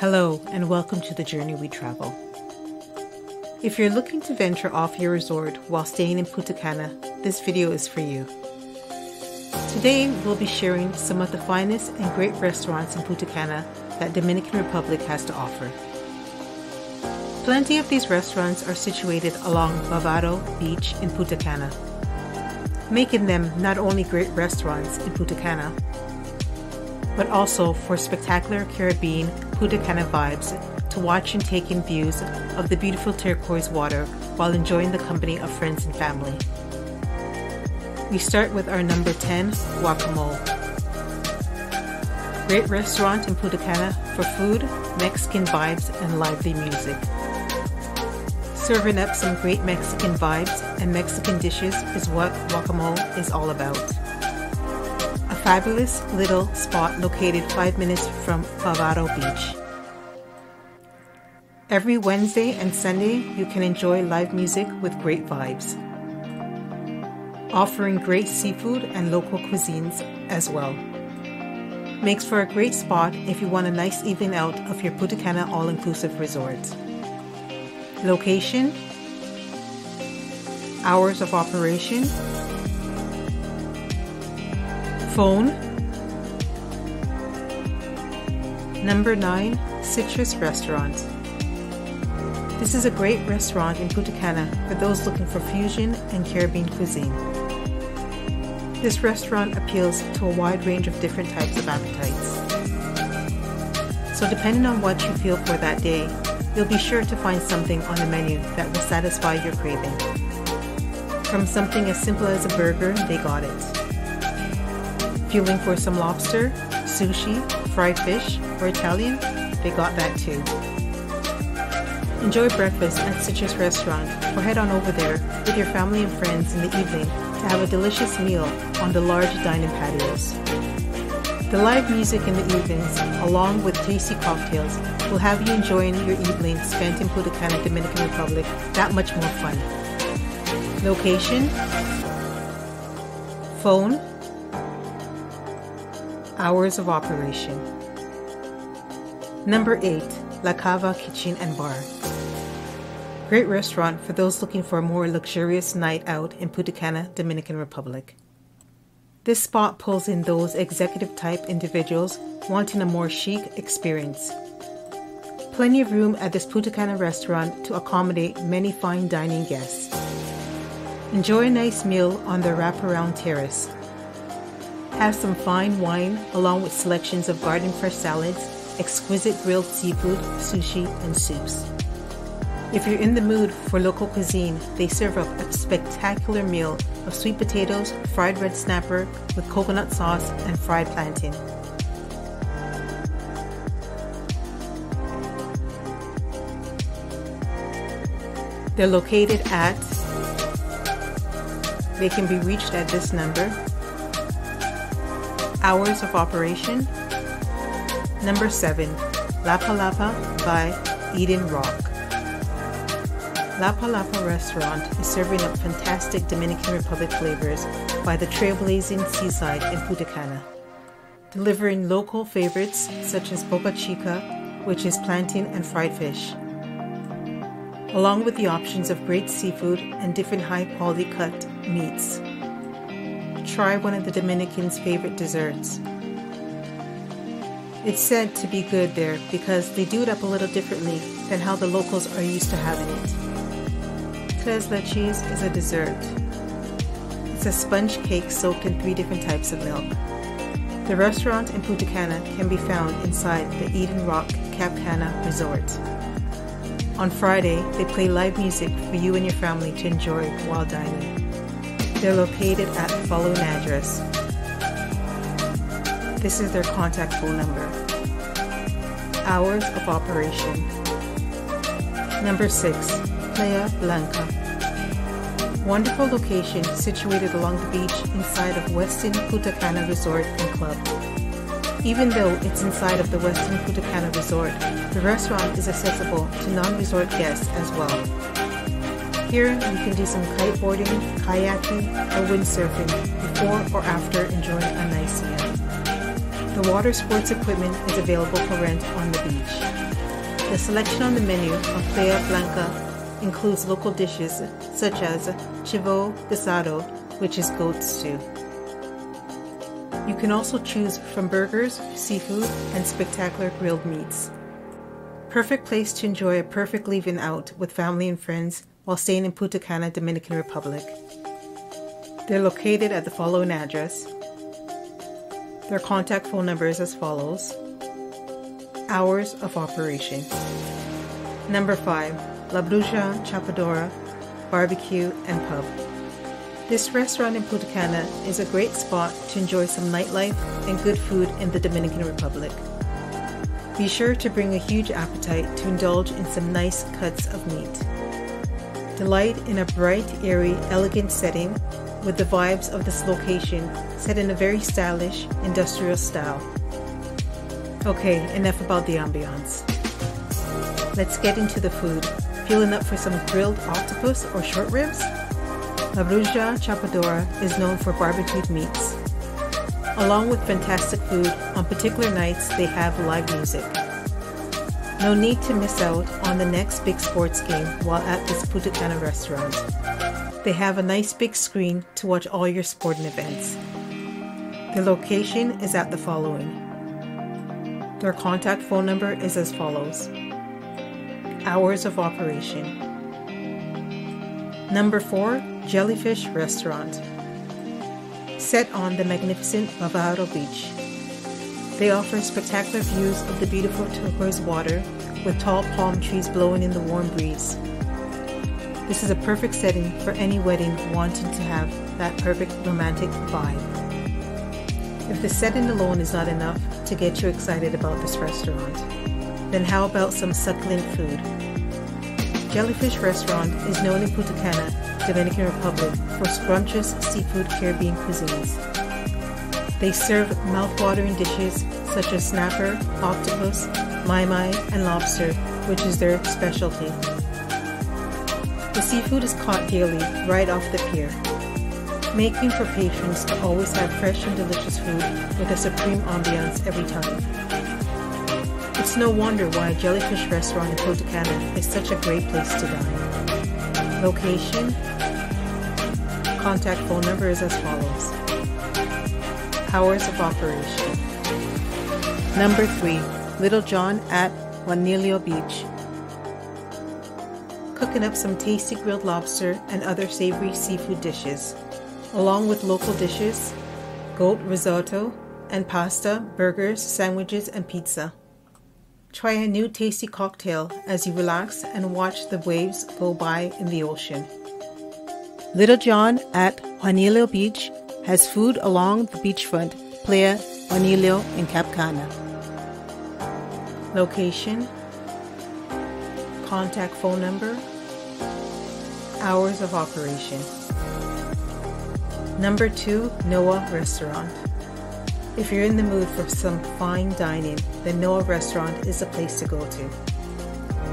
Hello, and welcome to the journey we travel. If you're looking to venture off your resort while staying in Punta Cana, this video is for you. Today, we'll be sharing some of the finest and great restaurants in Punta Cana that Dominican Republic has to offer. Plenty of these restaurants are situated along Bavaro Beach in Punta Cana, making them not only great restaurants in Punta Cana, but also for spectacular Caribbean Punta vibes to watch and take in views of the beautiful turquoise water while enjoying the company of friends and family. We start with our number 10, Guacamole. Great restaurant in Punta Cana for food, Mexican vibes, and lively music. Serving up some great Mexican vibes and Mexican dishes is what Guacamole is all about fabulous little spot located 5 minutes from Bavaro Beach. Every Wednesday and Sunday, you can enjoy live music with great vibes, offering great seafood and local cuisines as well. Makes for a great spot if you want a nice evening out of your Punta Cana all-inclusive resort. Location, hours of operation, Phone Number 9 Citrus Restaurant. This is a great restaurant in Punta Cana for those looking for fusion and Caribbean cuisine. This restaurant appeals to a wide range of different types of appetites. So depending on what you feel for that day, you'll be sure to find something on the menu that will satisfy your craving. From something as simple as a burger, they got it. Feeling for some lobster, sushi, fried fish, or Italian? They got that too. Enjoy breakfast at Citrus Restaurant or head on over there with your family and friends in the evening to have a delicious meal on the large dining patios. The live music in the evenings, along with tasty cocktails, will have you enjoying your evening spent in Punta Cana, Dominican Republic that much more fun. Location Phone Hours of operation. Number 8. La Cava Kitchen and Bar. Great restaurant for those looking for a more luxurious night out in Punta Cana, Dominican Republic. This spot pulls in those executive type individuals wanting a more chic experience. Plenty of room at this Punta Cana restaurant to accommodate many fine dining guests. Enjoy a nice meal on the wraparound terrace have some fine wine along with selections of garden fresh salads, exquisite grilled seafood, sushi, and soups. If you're in the mood for local cuisine, they serve up a spectacular meal of sweet potatoes, fried red snapper with coconut sauce, and fried plantain. They're located at, they can be reached at this number Hours of operation. Number 7. La Palapa by Eden Roc. La Palapa restaurant is serving up fantastic Dominican Republic flavors by the trailblazing seaside in Punta Cana, delivering local favorites such as boca chica, which is plantain and fried fish, along with the options of great seafood and different high quality cut meats try one of the Dominicans' favorite desserts. It's said to be good there because they do it up a little differently than how the locals are used to having it. Tres leches is a dessert. It's a sponge cake soaked in three different types of milk. The restaurant in Punta Cana can be found inside the Eden Roc Cap Cana Resort. On Friday, they play live music for you and your family to enjoy while dining. They're located at the following address. This is their contact phone number. Hours of operation. Number 6. Playa Blanca. Wonderful location situated along the beach inside of Westin Punta Cana Resort and Club. Even though it's inside of the Westin Punta Cana Resort, the restaurant is accessible to non-resort guests as well. Here, you can do some kiteboarding, kayaking, or windsurfing before or after enjoying a nice meal. The water sports equipment is available for rent on the beach. The selection on the menu of Playa Blanca includes local dishes such as chivo guisado, which is goat stew. You can also choose from burgers, seafood, and spectacular grilled meats. Perfect place to enjoy a perfect leaving out with family and friends while staying in Punta Cana, Dominican Republic. They're located at the following address. Their contact phone number is as follows. Hours of operation. Number 5. La Bruja Chupadora Barbecue and Pub. This restaurant in Punta Cana is a great spot to enjoy some nightlife and good food in the Dominican Republic. Be sure to bring a huge appetite to indulge in some nice cuts of meat. Delight in a bright, airy, elegant setting with the vibes of this location set in a very stylish, industrial style. Okay, enough about the ambiance. Let's get into the food. Feeling up for some grilled octopus or short ribs? La Bruja Chupadora is known for barbecued meats. Along with fantastic food, on particular nights they have live music. No need to miss out on the next big sports game while at this Punta restaurant. They have a nice big screen to watch all your sporting events. The location is at the following. Their contact phone number is as follows. Hours of operation. Number 4, Jellyfish Restaurant set on the magnificent Bavaro Beach. They offer spectacular views of the beautiful turquoise water with tall palm trees blowing in the warm breeze. This is a perfect setting for any wedding wanting to have that perfect romantic vibe. If the setting alone is not enough to get you excited about this restaurant, then how about some succulent food? Jellyfish Restaurant is known in Punta Cana Dominican Republic for scrumptious seafood Caribbean cuisines. They serve mouth-watering dishes such as snapper, octopus, mahi-mahi, and lobster, which is their specialty. The seafood is caught daily right off the pier, making for patrons to always have fresh and delicious food with a supreme ambiance every time. It's no wonder why Jellyfish Restaurant in Punta is such a great place to dine. Location Contact phone number is as follows. Hours of operation. Number 3. Little John at Juanillo Beach. Cooking up some tasty grilled lobster and other savory seafood dishes, along with local dishes, goat risotto, and pasta, burgers, sandwiches, and pizza. Try a new tasty cocktail as you relax and watch the waves go by in the ocean. Little John at Juanillo Beach has food along the beachfront, Playa Juanillo in Cap Cana. Location, contact phone number, hours of operation. Number two, Noah Restaurant. If you're in the mood for some fine dining, then Noah Restaurant is the place to go to.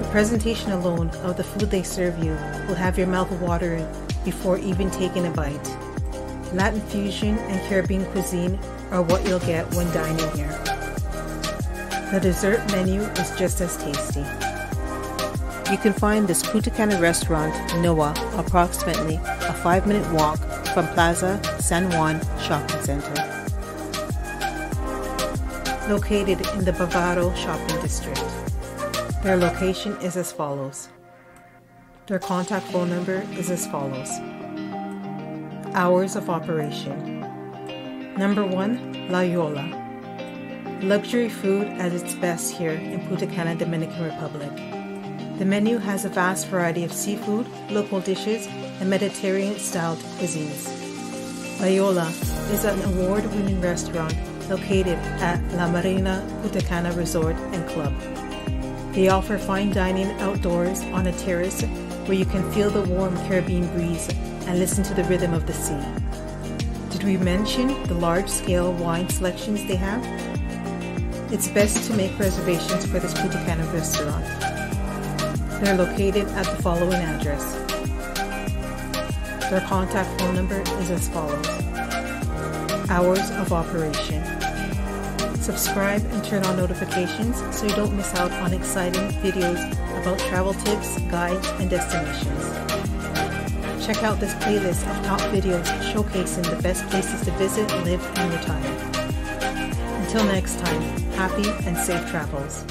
The presentation alone of the food they serve you will have your mouth watering before even taking a bite. Latin fusion and Caribbean cuisine are what you'll get when dining here. The dessert menu is just as tasty. You can find this Punta Cana restaurant, Noah, approximately a five minute walk from Plaza San Juan Shopping Center. Located in the Bavaro Shopping District. Their location is as follows. Their contact phone number is as follows. Hours of operation. Number 1, La Yola. Luxury food at its best here in Punta Cana, Dominican Republic. The menu has a vast variety of seafood, local dishes, and Mediterranean-styled cuisines. La Yola is an award-winning restaurant located at La Marina Punta Cana Resort and Club. They offer fine dining outdoors on a terrace where you can feel the warm Caribbean breeze and listen to the rhythm of the sea. Did we mention the large scale wine selections they have? It's best to make reservations for this Punta restaurant. They're located at the following address. Their contact phone number is as follows. Hours of operation Subscribe and turn on notifications so you don't miss out on exciting videos about travel tips, guides, and destinations. Check out this playlist of top videos showcasing the best places to visit, live, and retire. Until next time, happy and safe travels.